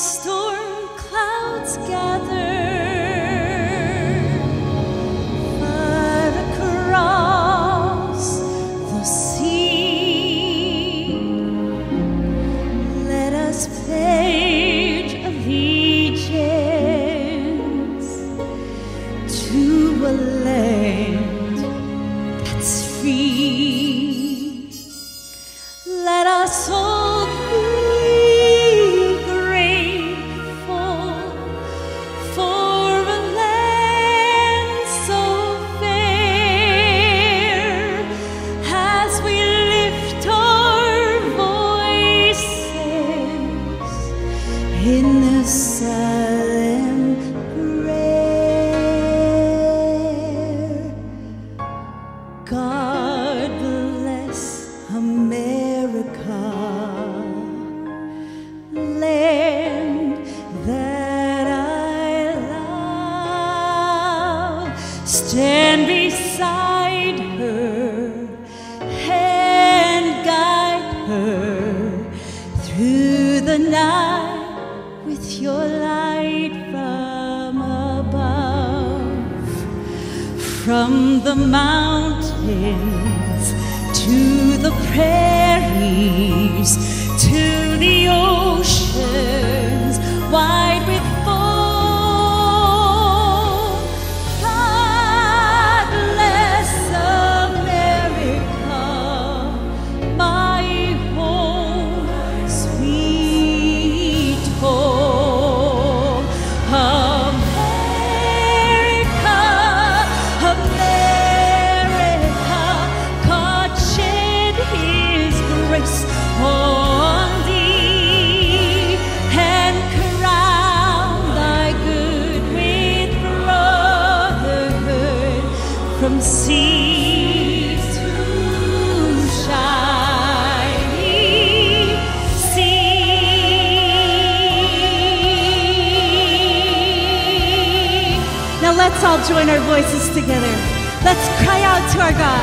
storm clouds gather far across the sea. Let us pledge allegiance to a land Stand beside her and guide her through the night with your light from above from the mountains to the prairies to the oceans let's all join our voices together. Let's cry out to our God.